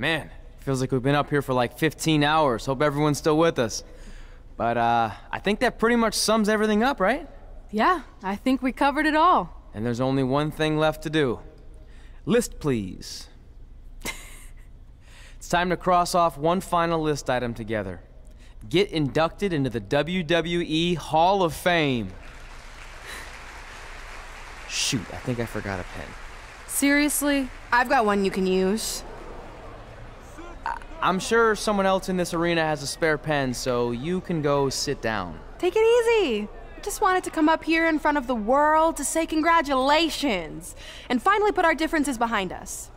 Man, feels like we've been up here for like 15 hours. Hope everyone's still with us. But, uh, I think that pretty much sums everything up, right? Yeah, I think we covered it all. And there's only one thing left to do. List, please. it's time to cross off one final list item together. Get inducted into the WWE Hall of Fame. Shoot, I think I forgot a pen. Seriously? I've got one you can use. I'm sure someone else in this arena has a spare pen, so you can go sit down. Take it easy. I just wanted to come up here in front of the world to say congratulations and finally put our differences behind us.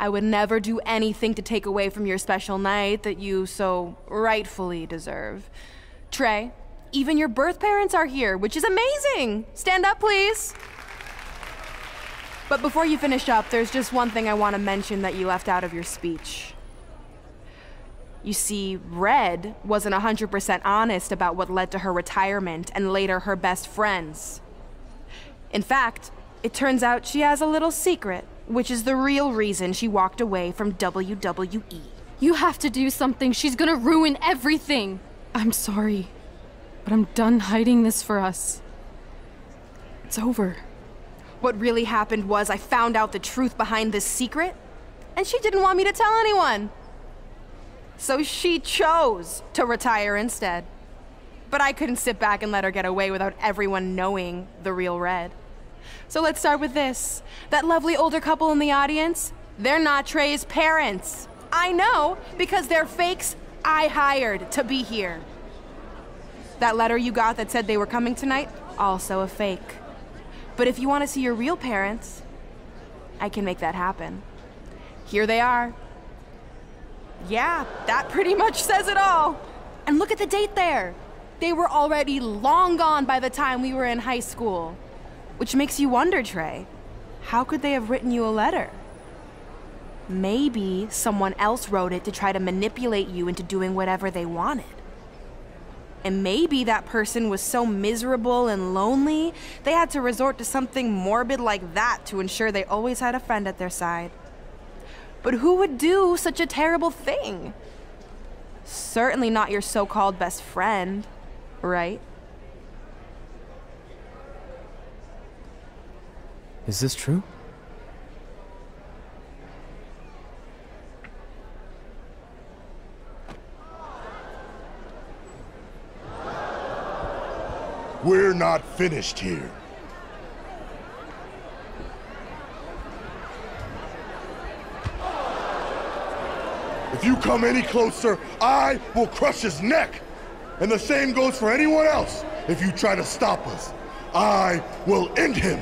I would never do anything to take away from your special night that you so rightfully deserve. Trey, even your birth parents are here, which is amazing. Stand up, please. But before you finish up, there's just one thing I want to mention that you left out of your speech. You see, Red wasn't 100% honest about what led to her retirement and later her best friends. In fact, it turns out she has a little secret, which is the real reason she walked away from WWE. You have to do something. She's gonna ruin everything. I'm sorry, but I'm done hiding this for us. It's over. What really happened was I found out the truth behind this secret, and she didn't want me to tell anyone. So she chose to retire instead. But I couldn't sit back and let her get away without everyone knowing the real Red. So let's start with this. That lovely older couple in the audience, they're not Trey's parents. I know, because they're fakes I hired to be here. That letter you got that said they were coming tonight, also a fake. But if you want to see your real parents, I can make that happen. Here they are. Yeah, that pretty much says it all. And look at the date there. They were already long gone by the time we were in high school. Which makes you wonder, Trey, how could they have written you a letter? Maybe someone else wrote it to try to manipulate you into doing whatever they wanted. And maybe that person was so miserable and lonely, they had to resort to something morbid like that to ensure they always had a friend at their side. But who would do such a terrible thing? Certainly not your so called best friend, right? Is this true? We're not finished here. If you come any closer, I will crush his neck. And the same goes for anyone else if you try to stop us. I will end him.